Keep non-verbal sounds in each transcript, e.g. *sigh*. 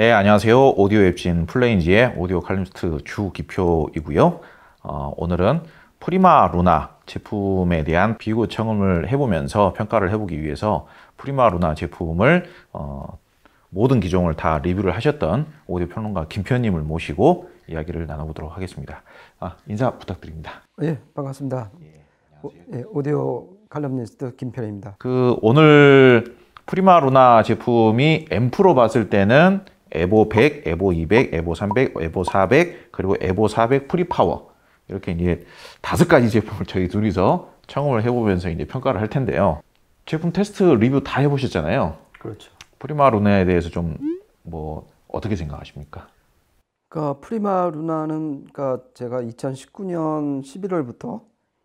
네, 안녕하세요. 오디오 웹진 FULLRANGE의 오디오 칼럼니스트 주기표이고요. 어, 오늘은 PrimaLuna 제품에 대한 비교 청음을 해보면서 평가를 해보기 위해서 PrimaLuna 제품을 어, 모든 기종을 다 리뷰를 하셨던 오디오 평론가 김편님을 모시고 이야기를 나눠보도록 하겠습니다. 아, 인사 부탁드립니다. 예, 반갑습니다. 오, 예, 오디오 칼럼니스트 김편입니다. 그 오늘 PrimaLuna 제품이 앰프로 봤을 때는 EVO 100, EVO 200, EVO 300, EVO 400 그리고 EVO 400 pre power 이렇게 이제 다섯 가지 제품을 저희 둘이서 청음을 해보면서 이제 평가를 할 텐데요. 제품 테스트 리뷰 다 해보셨잖아요. 그렇죠. PrimaLuna에 대해서 좀 뭐 어떻게 생각하십니까? 그러니까 PrimaLuna는 그러니까 제가 2019년 11월부터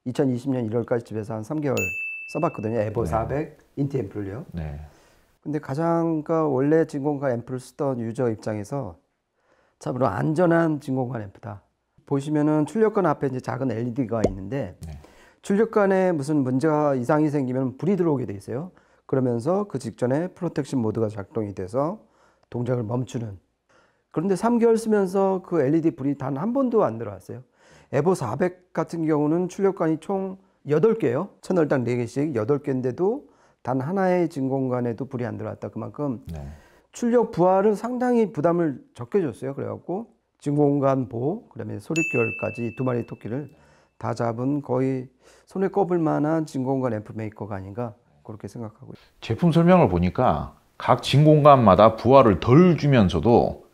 2020년 1월까지 집에서 한 3개월 써봤거든요. 에보 400 인티 앰플을요. 네. 근데 가장 그러니까 원래 진공관 앰플을 쓰던 유저 입장에서 참으로 안전한 진공관 앰프다. 보시면은 출력관 앞에 이제 작은 LED가 있는데 네. 출력관에 무슨 문제가 이상이 생기면 불이 들어오게 돼 있어요. 그러면서 그 직전에 프로텍션 모드가 작동이 돼서 동작을 멈추는. 그런데 3개월 쓰면서 그 LED 불이 단 한 번도 안 들어왔어요. 에보 400 같은 경우는 출력관이 총 8개예요. 채널당 4개씩 8개인데도 단 하나의 진공관에도 불이 안 들어왔다. 그만큼 네. 출력 부하를 상당히 부담을 적게 줬어요. 그래갖고 진공관 보호, 그다음에 소리결까지 두 마리 토끼를 다 잡은 거의 손에 꼽을 만한 진공관 앰프 메이커가 아닌가 그렇게 생각하고 있어요. 제품 설명을 보니까 각 진공관마다 부하를 덜 주면서도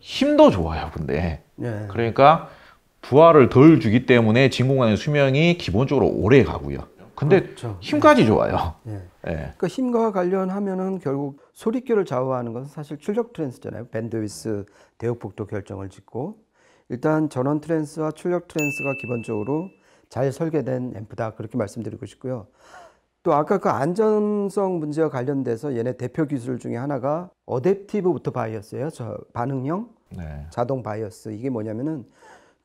힘도 좋아요. 근데 네. 그러니까 부하를 덜 주기 때문에 진공관의 수명이 기본적으로 오래 가고요. 근데 그렇죠. 힘까지 좋아요. 네. 예. 그러니까 힘과 관련하면은 결국 소리결을 좌우하는 것은 사실 출력 트랜스잖아요. bandwidth 대역폭도 결정을 짓고 일단 전원 트랜스와 출력 트랜스가 기본적으로 잘 설계된 앰프다 그렇게 말씀드리고 싶고요. 또 아까 그 안전성 문제와 관련돼서 얘네 대표 기술 중에 하나가 adaptive auto bias예요. 저 반응형 네. 자동 바이어스 이게 뭐냐면은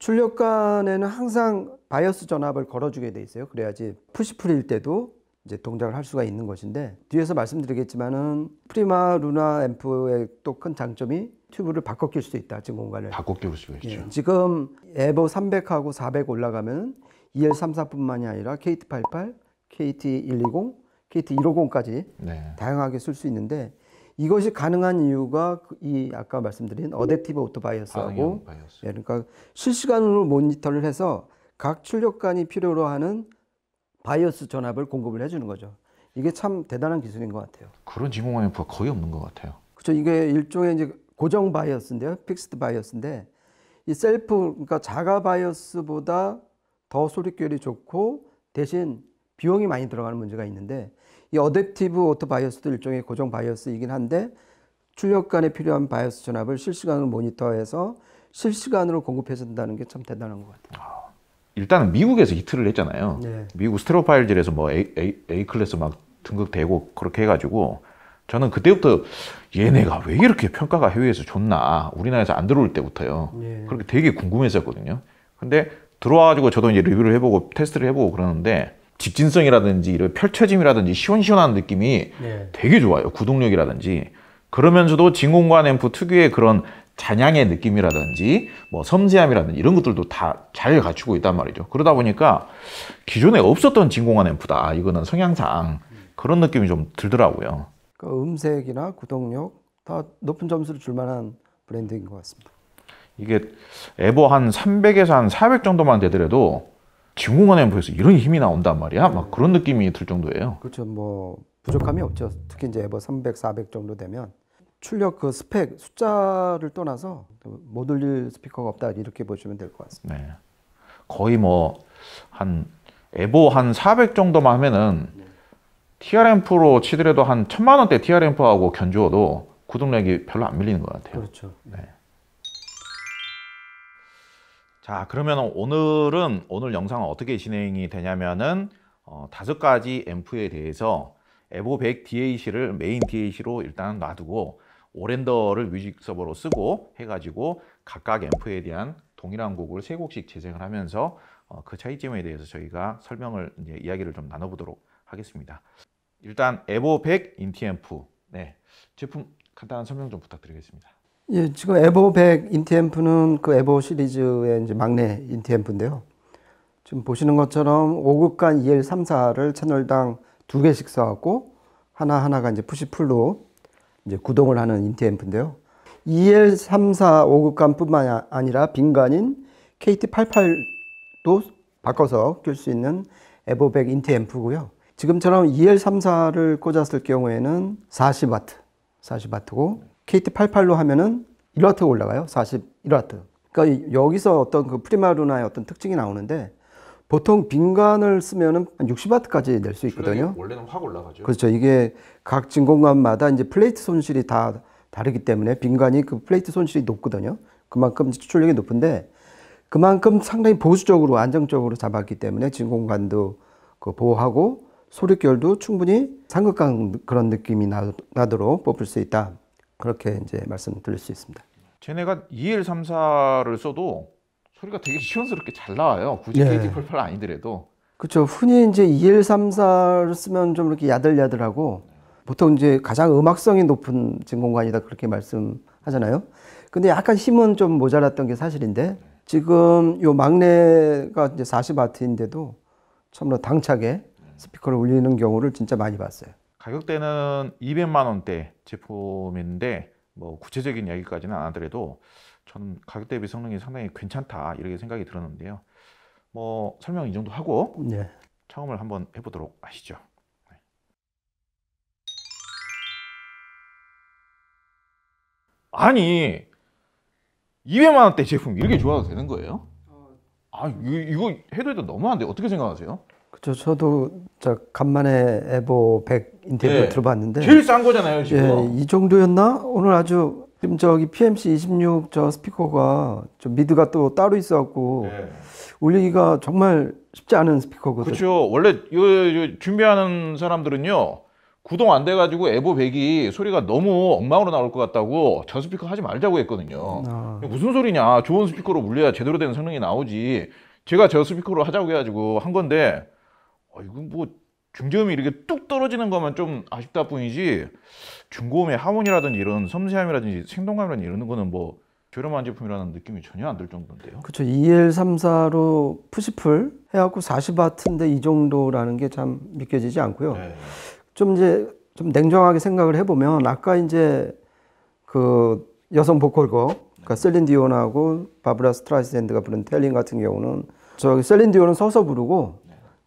출력관에는 항상 바이어스 전압을 걸어주게 돼 있어요. 그래야지 push-pull일 때도 이제 동작을 할 수가 있는 것인데 뒤에서 말씀드리겠지만은 PrimaLuna 앰프의 또 큰 장점이 튜브를 바꿔 낄수 있다 진공관을. 바꿔 끼울 수가 있죠. 예, 지금 EVO 300하고 400 올라가면 EL34뿐만이 아니라 KT88, KT120, KT150까지 네. 다양하게 쓸 수 있는데 이것이 가능한 이유가 그이 아까 말씀드린 adaptive auto bias하고 반응형 바이어스. 예, 그러니까 실시간으로 모니터를 해서 각 출력관이 필요로 하는 바이어스 전압을 공급을 해주는 거죠. 이게 참 대단한 기술인 것 같아요. 그런 진공관 앰프가 거의 없는 것 같아요. 그렇죠. 이게 일종의 이제 고정 바이어스인데요, fixed bias인데 이 셀프 그러니까 자가 바이어스보다 더 소리결이 좋고 대신 비용이 많이 들어가는 문제가 있는데 이 adaptive auto bias도 일종의 고정 바이어스이긴 한데 출력관에 필요한 바이어스 전압을 실시간으로 모니터해서 실시간으로 공급해 준다는 게 참 대단한 것 같아요. 일단은 미국에서 히트를 했잖아요. 네. 미국 Stereophile에서 뭐 A, A, A class 막 등극되고 그렇게 해가지고 저는 그때부터 얘네가 왜 이렇게 평가가 해외에서 좋나 우리나라에서 안 들어올 때부터요. 예. 그렇게 되게 궁금했었거든요. 근데 들어와가지고 저도 이제 리뷰를 해보고 테스트를 해보고 그러는데 직진성이라든지 이런 펼쳐짐이라든지 시원시원한 느낌이 네. 되게 좋아요. 구동력이라든지. 그러면서도 진공관 앰프 특유의 그런 잔향의 느낌이라든지 뭐 섬세함이라든지 이런 것들도 다 잘 갖추고 있단 말이죠. 그러다 보니까 기존에 없었던 진공관 앰프다. 이거는 성향상 그런 느낌이 좀 들더라고요. 그 음색이나 구동력 다 높은 점수를 줄 만한 브랜드인 것 같습니다. 이게 에버 한 300에서 한 400 정도만 되더라도 진공관 앰프에서 이런 힘이 나온단 말이야. 막 그런 느낌이 들 정도예요. 그렇죠. 뭐 부족함이 없죠. 특히 이제 에버 300, 400 정도 되면 출력 그 스펙 숫자를 떠나서 못 올릴 스피커가 없다 이렇게 보시면 될 것 같습니다. 네. 거의 뭐 한 에보 한 400 정도만 하면은 TR앰프로 치더라도 한 천만 원대 TR앰프하고 견주어도 구동력이 별로 안 밀리는 것 같아요. 그렇죠. 자, 그러면 오늘은 오늘 영상은 어떻게 진행이 되냐면은 어, 다섯 가지 앰프에 대해서 EVO 100 DAC를 main DAC로 일단 놔두고 Aurender를 music server로 쓰고 해가지고 각각 앰프에 대한 동일한 곡을 세 곡씩 재생을 하면서 어, 그 차이점에 대해서 저희가 설명을 이제 이야기를 좀 나눠보도록 하겠습니다. 일단 EVO 100 인티앰프 네 제품 간단한 설명 좀 부탁드리겠습니다. 예, 지금 EVO 100 인티앰프는 그 EVO 시리즈의 이제 막내 인티앰프인데요. 지금 보시는 것처럼 5급간 EL 3, 4를 채널당 두 개씩 써갖고 하나 하나가 이제 푸시풀로 이제 구동을 하는 인티앰프인데요. EL 3, 4, 5급간뿐만 아니라 빈간인 KT88도 바꿔서 낄 수 있는 에보 100 인티앰프고요. 지금처럼 EL 3, 4를 꽂았을 경우에는 40W, 40W고 KT88로 하면은 1W 올라가요. 41W. 그러니까 여기서 어떤 그 PrimaLuna의 어떤 특징이 나오는데 보통 빔관을 쓰면은 한 60W까지 낼 수 있거든요. 원래는 확 올라가죠. 그렇죠. 이게 각 진공관마다 이제 plate 손실이 다 다르기 때문에 빔관이 그 plate 손실이 높거든요. 그만큼 추출력이 높은데 그만큼 상당히 보수적으로 안정적으로 잡았기 때문에 진공관도 그 보호하고 소리결도 충분히 삼극관 그런 느낌이 나, 나도록 뽑을 수 있다. 그렇게 이제 말씀드릴 수 있습니다. 쟤네가 EL34를 써도 소리가 되게 시원스럽게 잘 나와요. 굳이 예. KT88 아니더라도. 그렇죠. 흔히 이제 EL34를 쓰면 좀 이렇게 야들야들하고 보통 이제 가장 음악성이 높은 진공관이다 그렇게 말씀하잖아요. 근데 약간 힘은 좀 모자랐던 게 사실인데 지금 요 막내가 이제 40와트인데도 참으로 당차게 스피커를 울리는 경우를 진짜 많이 봤어요. 가격대는 200만 원대 제품인데 뭐 구체적인 이야기까지는 안 하더라도 저는 가격 대비 성능이 상당히 괜찮다 이렇게 생각이 들었는데요. 뭐 설명 이 정도 하고 네. 차음을 한번 해보도록 하시죠. 네. 아니 200만 원대 제품 이렇게 좋아도 되는 거예요? 아 이거, 이거 해도 해도 너무한데 어떻게 생각하세요? 그렇죠. 저도 저 간만에 EVO 100 인티를 네. 들어봤는데 제일 싼 거잖아요 지금. 예, 이 정도였나? 오늘 아주 지금 저기 PMC 26 저 스피커가 저 mid가 또 따로 있어갖고 네. 울리기가 정말 쉽지 않은 스피커거든요. 그렇죠. 원래 요, 요 준비하는 사람들은요 구동 안 돼가지고 EVO 100이 소리가 너무 엉망으로 나올 것 같다고 저 스피커 하지 말자고 했거든요. 아, 무슨 소리냐? 좋은 스피커로 물려야 제대로 된 성능이 나오지. 제가 저 스피커로 하자고 해가지고 한 건데, 어, 이거 뭐 중저음이 이렇게 뚝 떨어지는 거면 좀 아쉽다 뿐이지. 중고음의 하모니라든지 이런 섬세함이라든지 생동감이라든지 이런 거는 뭐 저렴한 제품이라는 느낌이 전혀 안 들 정도인데요. 그렇죠. EL34로 push-pull 해갖고 40와트인데 이 정도라는 게 참 믿겨지지 않고요. 네. 좀 이제 좀 냉정하게 생각을 해보면 아까 이제 그 여성 보컬곡 그러니까 셀린 디온하고 바브라 스트라이샌드가 부른 Tell Him 같은 경우는 저기 셀린 디온은 서서 부르고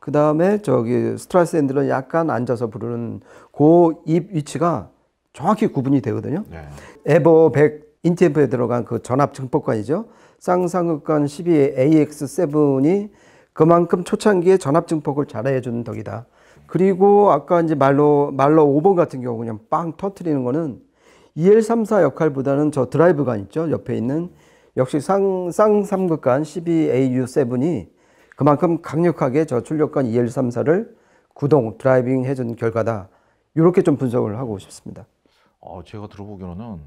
그 다음에 저기 스트라이샌드는 약간 앉아서 부르는 그 입 위치가 정확히 구분이 되거든요. 네. EVO 100 인티앰프에 들어간 그 전압 증폭관이죠. 쌍삼극관 12 AX7이 그만큼 초창기에 전압 증폭을 잘해 주는 덕이다. 그리고 아까 이제 말러 말러 5번 같은 경우 그냥 빵 터트리는 거는 EL34 역할보다는 저 드라이브관 있죠. 옆에 있는 역시 쌍 쌍삼극관 12AU7이 그만큼 강력하게 저 출력관 EL34를 구동 driving 해준 결과다. 이렇게 좀 분석을 하고 싶습니다. 어, 제가 들어보기로는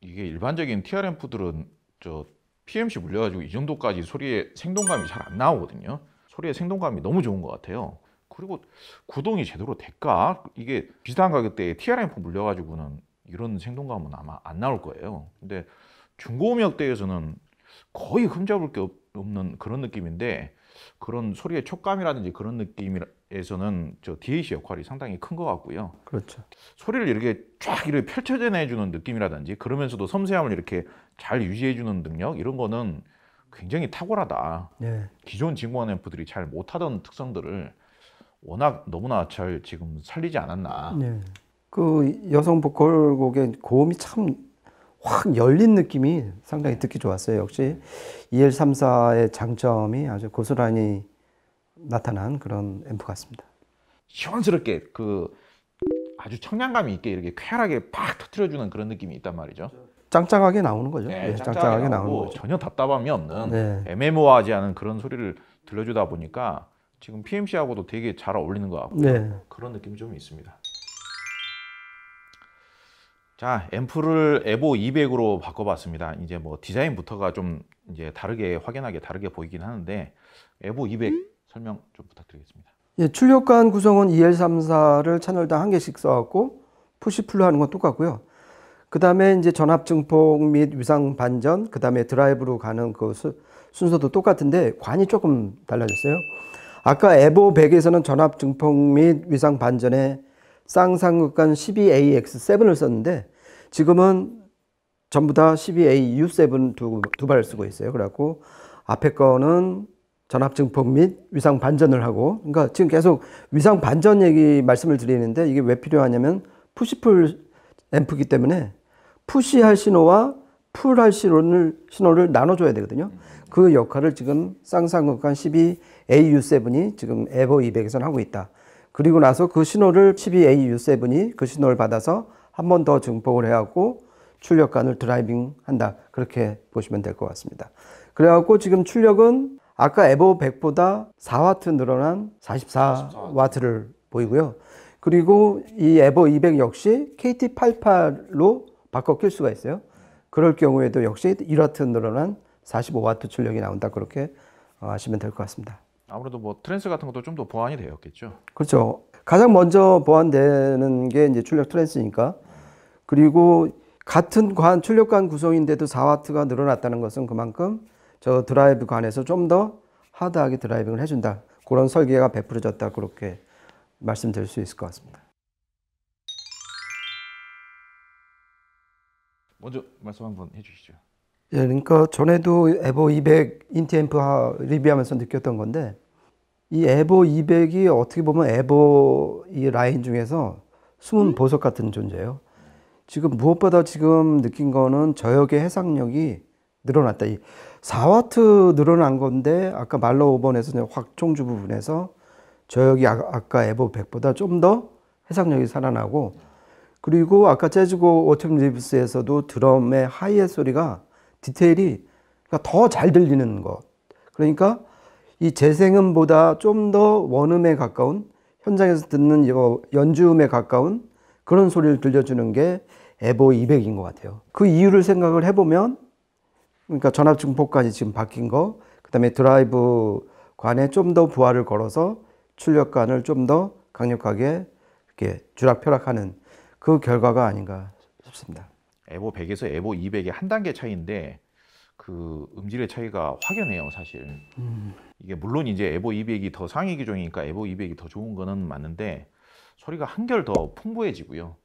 이게 일반적인 TR 앰프들은 저 PMC 물려가지고 이 정도까지 소리에 생동감이 잘 안 나오거든요. 소리의 생동감이 너무 좋은 것 같아요. 그리고 구동이 제대로 될까? 이게 비슷한 가격대에 TR 앰프 물려가지고는 이런 생동감은 아마 안 나올 거예요. 근데 중고음역대에서는 거의 흠잡을 게 없- 없는 그런 느낌인데 그런 소리의 촉감이라든지 그런 느낌에서는 저 DAC 역할이 상당히 큰 것 같고요. 그렇죠. 소리를 이렇게 쫙 이렇게 펼쳐내주는 느낌이라든지 그러면서도 섬세함을 이렇게 잘 유지해주는 능력 이런 거는 굉장히 탁월하다. 네. 기존 진공관 앰프들이 잘 못하던 특성들을 워낙 너무나 잘 지금 살리지 않았나. 네. 그 여성 보컬곡의 고음이 참 확 열린 느낌이 상당히 듣기 좋았어요. 역시 EL34의 장점이 아주 고스란히 나타난 그런 앰프 같습니다. 시원스럽게 그 아주 청량감이 있게 이렇게 쾌활하게 팍 터트려주는 그런 느낌이 있단 말이죠. 짱짱하게 나오는 거죠. 네, 네, 짱짱하게 나오는 거죠. 전혀 답답함이 없는 네. 애매모호하지 않은 그런 소리를 들려주다 보니까 지금 PMC하고도 되게 잘 어울리는 것 같고 네. 그런 느낌이 좀 있습니다. 자, 앰프를 에보 200으로 바꿔봤습니다. 이제 뭐 디자인부터가 좀 이제 다르게 확연하게 다르게 보이긴 하는데 에보 200 설명 좀 부탁드리겠습니다. 예, 출력관 구성은 EL34를 채널당 한 개씩 써갖고 푸시풀로 하는 건 똑같고요. 그 다음에 이제 전압 증폭 및 위상 반전, 그 다음에 드라이브로 가는 그 수- 순서도 똑같은데 관이 조금 달라졌어요. 아까 에보 100에서는 전압 증폭 및 위상 반전에 쌍쌍극간 12AX7을 썼는데 지금은 전부 다 12AU7 두, 두 발을 쓰고 있어요. 그래갖고 앞에 거는 전압 증폭 및 위상 반전을 하고 그러니까 지금 계속 위상 반전 얘기 말씀을 드리는데 이게 왜 필요하냐면 푸시풀 앰프기 때문에 push할 신호와 pull할 신호를, 신호를 나눠줘야 되거든요. 그 역할을 지금 쌍삼극관 12AU7이 지금 EVO 200에서는 하고 있다. 그리고 나서 그 신호를 12AU7이 그 신호를 받아서 한 번 더 증폭을 해갖고 출력관을 driving 한다. 그렇게 보시면 될 것 같습니다. 그래갖고 지금 출력은 아까 EVO 100보다 4와트 늘어난 44와트를 보이고요. 그리고 이 EVO 200 역시 KT88로 바꿔 낄 수가 있어요. 그럴 경우에도 역시 1와트 늘어난 45와트 출력이 나온다. 그렇게 어, 하시면 될 것 같습니다. 아무래도 뭐 트랜스 같은 것도 좀 더 보완이 되었겠죠. 그렇죠. 가장 먼저 보완되는 게 이제 출력 트랜스니까. 그리고 같은 관 출력관 구성인데도 4와트가 늘어났다는 것은 그만큼 저 드라이브 관에서 좀 더 하드하게 드라이빙을 해준다. 그런 설계가 베풀어졌다. 그렇게 말씀드릴 수 있을 것 같습니다. 먼저 말씀 한번 해주시죠. 예, 그러니까 전에도 에보 200 인티앰프 하- 리뷰하면서 느꼈던 건데 이 에보 200이 어떻게 보면 에보 이 라인 중에서 숨은 보석 같은 존재예요. 지금 무엇보다 지금 느낀 거는 저역의 해상력이 늘어났다. 이 4와트 늘어난 건데 아까 말로 5번에서 확총주 부분에서 저역이 아- 아까 에보 100보다 좀 더 해상력이 살아나고 그리고 아까 재즈고 오툼 리브스에서도 드럼의 하이햇 소리가 디테일이 더잘 들리는 것. 그러니까 이 재생음보다 좀 더 원음에 가까운 현장에서 듣는 요 연주음에 가까운 그런 소리를 들려주는 게 EVO 200인 것 같아요. 그 이유를 생각을 해보면 그러니까 전압 증폭까지 지금 바뀐 거, 그다음에 드라이브 관에 좀 더 부하를 걸어서 출력관을 좀 더 강력하게 이렇게 쥐락펴락하는 그 결과가 아닌가 싶습니다. EVO 100에서 EVO 200의 한 단계 차이인데 그 음질의 차이가 확연해요, 사실. 이게 물론 이제 EVO 200이 더 상위 기종이니까 EVO 200이 더 좋은 거는 맞는데 소리가 한결 더 풍부해지고요.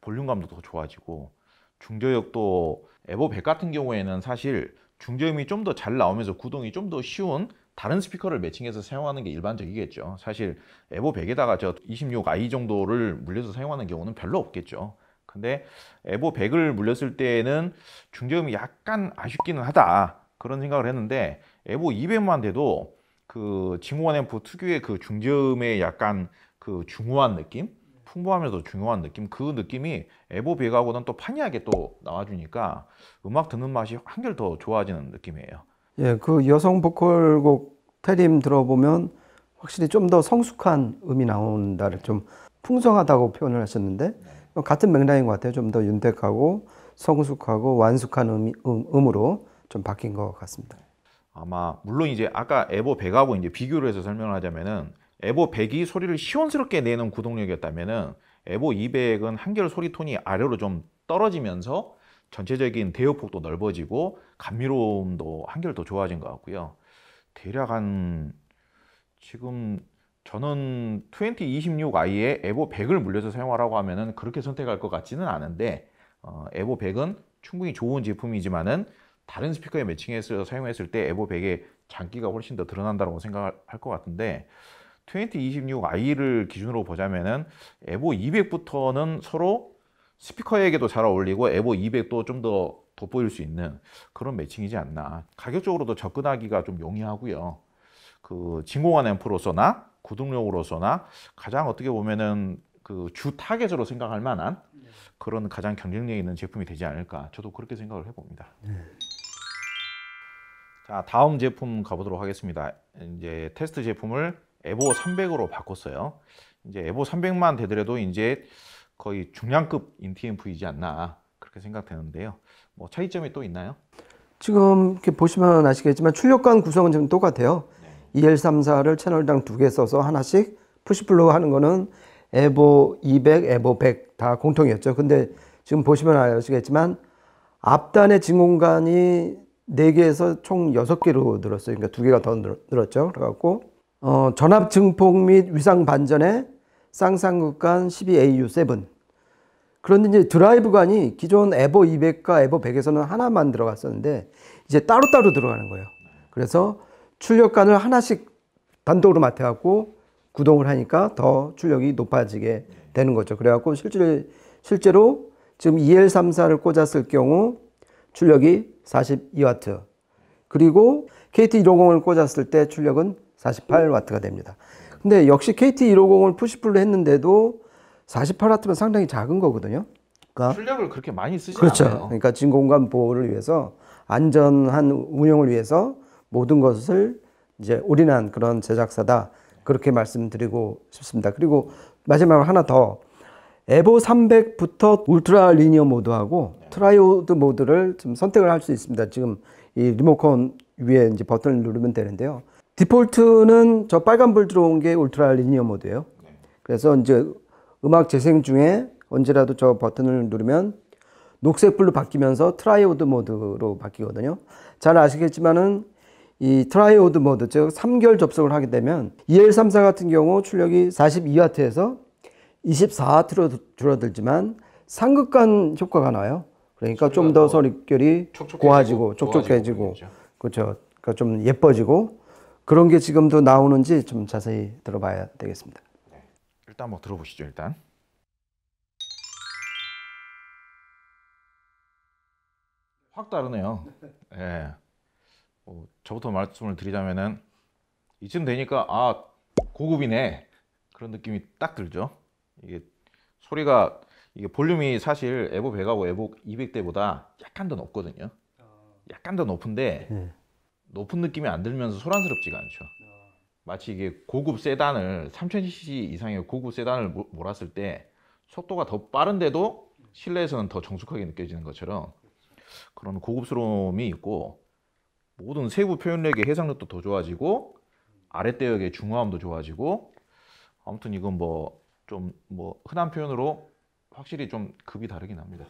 볼륨감도 더 좋아지고 중저역도 에보 100 같은 경우에는 사실 중저음이 좀 더 잘 나오면서 구동이 좀 더 쉬운 다른 스피커를 매칭해서 사용하는 게 일반적이겠죠. 사실 에보 100에다가 저 26i 정도를 물려서 사용하는 경우는 별로 없겠죠. 근데 에보 100을 물렸을 때는 중저음이 약간 아쉽기는 하다. 그런 생각을 했는데 에보 200만 돼도 그 징후원 앰프 특유의 그 중저음의 약간 그 중후한 느낌? 풍부하면서 중후한 느낌? 그 느낌이 에보 100하고는 또 판이하게 또 나와주니까 음악 듣는 맛이 한결 더 좋아지는 느낌이에요. 예, 그 여성 보컬곡 테림 들어보면 확실히 좀 더 성숙한 음이 나온다를 좀 풍성하다고 표현을 하셨는데 같은 맥락인 것 같아요. 좀 더 윤택하고 성숙하고 완숙한 음, 음, 음 으로 좀 바뀐 것 같습니다. 아마 물론 이제 아까 에보 100하고 이제 비교를 해서 설명을 하자면은 에보 100이 소리를 시원스럽게 내는 구동력이었다면은 에보 200은 한결 소리 톤이 아래로 좀 떨어지면서 전체적인 대역폭도 넓어지고 감미로움도 한결 더 좋아진 것 같고요. 대략 한 지금 저는 2026i에 에보 100을 물려서 사용하라고 하면은 그렇게 선택할 것 같지는 않은데 어, 에보 100은 충분히 좋은 제품이지만은 다른 스피커에 매칭해서 사용했을 때 에보 100의 장기가 훨씬 더 드러난다고 생각할 것 같은데 2026i를 기준으로 보자면은 에보 200부터는 서로 스피커에게도 잘 어울리고 에보 200도 좀 더 돋보일 수 있는 그런 매칭이지 않나. 가격적으로도 접근하기가 좀 용이하고요. 그 진공한 앰프로서나 구동력으로서나 가장 어떻게 보면은 그 주 타겟으로 생각할 만한 그런 가장 경쟁력 있는 제품이 되지 않을까. 저도 그렇게 생각을 해봅니다. 자, 다음 제품 가보도록 하겠습니다. 이제 테스트 제품을 에보 300으로 바꿨어요. 이제 에보 300만 되더라도 이제 거의 중량급 인티앰프이지 않나 그렇게 생각되는데요. 뭐 차이점이 또 있나요? 지금 이렇게 보시면 아시겠지만 출력관 구성은 지금 똑같아요. EL34를 채널당 두 개 써서 하나씩 push-pull로 하는 거는 EVO 200, EVO 100 다 공통이었죠. 근데 지금 보시면 아시겠지만 앞단의 진공관이 4개에서 총 6개로 늘었어요. 그러니까 2개가 더 늘- 늘었죠. 그래갖고 어, 전압 증폭 및 위상 반전의 쌍삼극관 12AU7 그런데 이제 드라이브관이 기존 EVO 200과 EVO 100에서는 하나만 들어갔었는데 이제 따로따로 들어가는 거예요. 그래서 출력관을 하나씩 단독으로 맡아갖고 구동을 하니까 더 출력이 높아지게 되는 거죠. 그래갖고 실제, 실제로 지금 EL34를 꽂았을 경우 출력이 42와트. 그리고 KT150을 꽂았을 때 출력은 48와트가 됩니다. 근데 역시 KT150을 푸시풀로 했는데도 48와트면 상당히 작은 거거든요. 그러니까 출력을 그렇게 많이 쓰지 그렇죠. 않아요. 그러니까 진공관 보호를 위해서 안전한 운영을 위해서 모든 것을 이제 올인한 그런 제작사다. 그렇게 말씀드리고 싶습니다. 그리고 마지막으로 하나 더. EVO 300부터 ultra linear 모드하고 triode 모드를 좀 선택을 할 수 있습니다. 지금 이 리모컨 위에 이제 버튼을 누르면 되는데요. default는 저 빨간불 들어온 게 ultra linear 모드예요. 그래서 이제 음악 재생 중에 언제라도 저 버튼을 누르면 녹색불로 바뀌면서 triode 모드로 바뀌거든요. 잘 아시겠지만은 이 triode 모드, 즉 3결 접속을 하게 되면 EL34 같은 경우 출력이 42와트에서 24와트로 줄어들지만 삼극관 효과가 나요. 그러니까 좀더 소리결이 촉촉해지고, 고와지고 촉촉해지고. 그렇죠. 그러니까 좀 예뻐지고 그런 게 지금도 나오는지 좀 자세히 들어봐야 되겠습니다. 일단 뭐 들어보시죠 일단. 확 다르네요. 예. 뭐 저부터 말씀을 드리자면은 이쯤 되니까 아 고급이네 그런 느낌이 딱 들죠. 이게 소리가 이게 볼륨이 사실 에보 100하고 에보 200대보다 약간 더 높거든요. 약간 더 높은데 네. 높은 느낌이 안 들면서 소란스럽지가 않죠. 마치 이게 고급 세단을 3000cc 이상의 고급 세단을 몰- 몰았을 때 속도가 더 빠른데도 실내에서는 더 정숙하게 느껴지는 것처럼 그런 고급스러움이 있고 모든 세부 표현력의 해상력도 더 좋아지고 아랫대역의 중화음도 좋아지고 아무튼 이건 뭐좀뭐 흔한 표현으로 확실히 좀 급이 다르긴 합니다.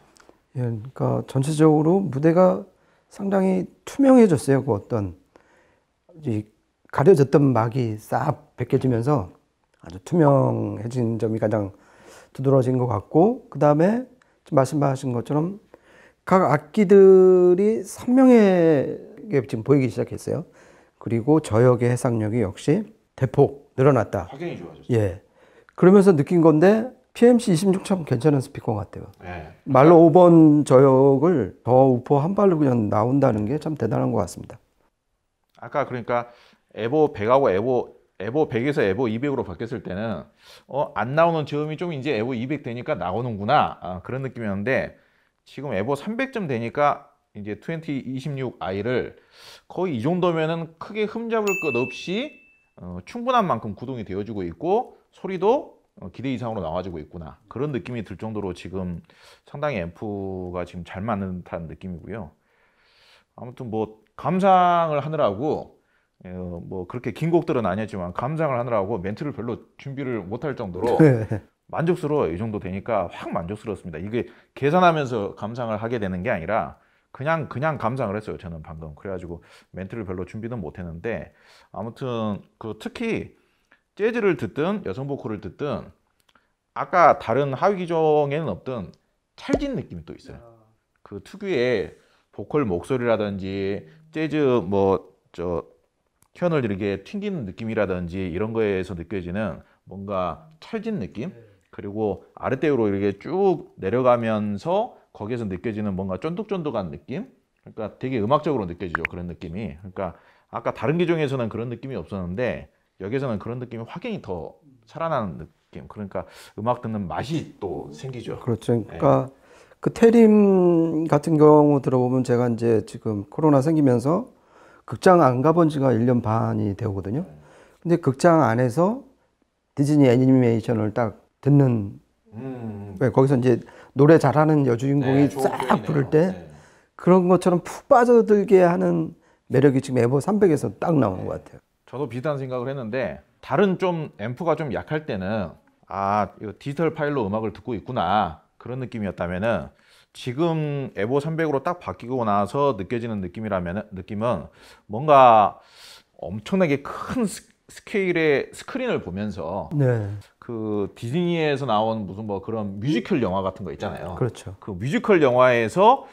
예, 그러니까 전체적으로 무대가 상당히 투명해졌어요. 그 어떤 이 가려졌던 막이 싹 벗겨지면서 아주 투명해진 점이 가장 두드러진 것 같고 그 다음에 말씀하신 것처럼 각 악기들이 선명 하게 지금 보이기 시작했어요. 그리고 저역의 해상력이 역시 대폭 늘어났다. 확연히 좋아졌어요. 예. 그러면서 느낀 건데 PMC 26 참 괜찮은 스피커 같아요. 네. 말로 5번 저역을 더 우퍼 한 발로 그냥 나온다는 게 참 대단한 것 같습니다. 아까 그러니까 에보 100하고 에보 에보 100에서 에보 200으로 바뀌었을 때는 어, 안 나오는 저음이 좀 이제 에보 200 되니까 나오는구나 아, 그런 느낌이었는데 지금 에보 300점 되니까 이제 2026i를 거의 이 정도면은 크게 흠잡을 것 없이 어, 충분한 만큼 구동이 되어주고 있고 소리도 어, 기대 이상으로 나와주고 있구나 그런 느낌이 들 정도로 지금 상당히 앰프가 지금 잘 맞는 듯한 느낌이고요. 아무튼 뭐 감상을 하느라고 어, 뭐 그렇게 긴 곡들은 아니었지만 감상을 하느라고 멘트를 별로 준비를 못할 정도로 만족스러워 이 정도 되니까 확 만족스러웠습니다. 이게 계산하면서 감상을 하게 되는 게 아니라 그냥 그냥 감상을 했어요. 저는 방금 그래가지고 멘트를 별로 준비는 못했는데 아무튼 그 특히 재즈를 듣든 여성 보컬을 듣든 아까 다른 하위 기종에는 없던 찰진 느낌이 또 있어요. 그 특유의 보컬 목소리라든지 재즈 뭐 저 현을 이렇게 튕기는 느낌이라든지 이런 거에서 느껴지는 뭔가 찰진 느낌 그리고 아랫대로 이렇게 쭉 내려가면서 거기에서 느껴지는 뭔가 쫀득쫀득한 느낌? 그러니까 되게 음악적으로 느껴지죠 그런 느낌이. 그러니까 아까 다른 기종에서는 그런 느낌이 없었는데 여기서는 그런 느낌이 확연히 더 살아나는 느낌. 그러니까 음악 듣는 맛이 또 생기죠. 그렇죠. 그러니까 그 태림 같은 경우 들어보면 제가 이제 지금 코로나 생기면서 극장 안 가본 지가 1년 반이 되거든요. 근데 극장 안에서 디즈니 애니메이션을 딱 듣는 음, 왜 거기서 이제 노래 잘하는 여주인공이 네, 싹 표현이네요. 부를 때 네. 그런 것처럼 푹 빠져들게 하는 매력이 지금 에버 300에서 딱 나오는 것 같아요. 저도 비슷한 생각을 했는데 다른 좀 앰프가 좀 약할 때는 아 이거 디지털 파일로 음악을 듣고 있구나 그런 느낌이었다면은 지금 EVO 300으로 딱 바뀌고 나서 느껴지는 느낌이라면 느낌은 뭔가 엄청나게 큰 스- 스케일의 스크린을 보면서 네, 그 디즈니에서 나온 무슨 뭐 그런 뮤지컬 영화 같은 거 있잖아요. 그렇죠. 그 뮤지컬 영화에서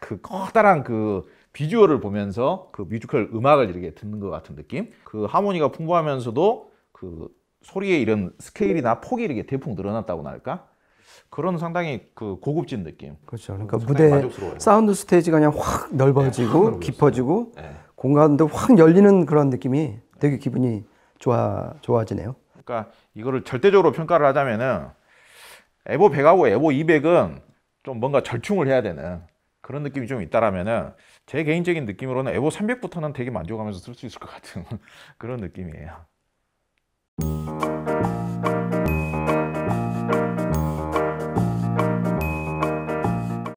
그 커다란 그 비주얼을 보면서 그 뮤지컬 음악을 이렇게 듣는 것 같은 느낌? 그 하모니가 풍부하면서도 그 소리의 이런 스케일이나 폭이 이렇게 대폭 늘어났다고나 할까? 그런 상당히 그 고급진 느낌. 그렇죠. 그러니까 무대 만족스러워요. sound stage가 그냥 확 넓어지고 네. 깊어지고 네. 공간도 확 열리는 그런 느낌이 되게 기분이 좋아 좋아지네요. 그러니까 이거를 절대적으로 평가를 하자면은 EVO 100하고 EVO 200은 좀 뭔가 절충을 해야 되는 그런 느낌이 좀 있다라면은 제 개인적인 느낌으로는 EVO 300부터는 되게 만족하면서 쓸 수 있을 것 같은 *laughs* 그런 느낌이에요.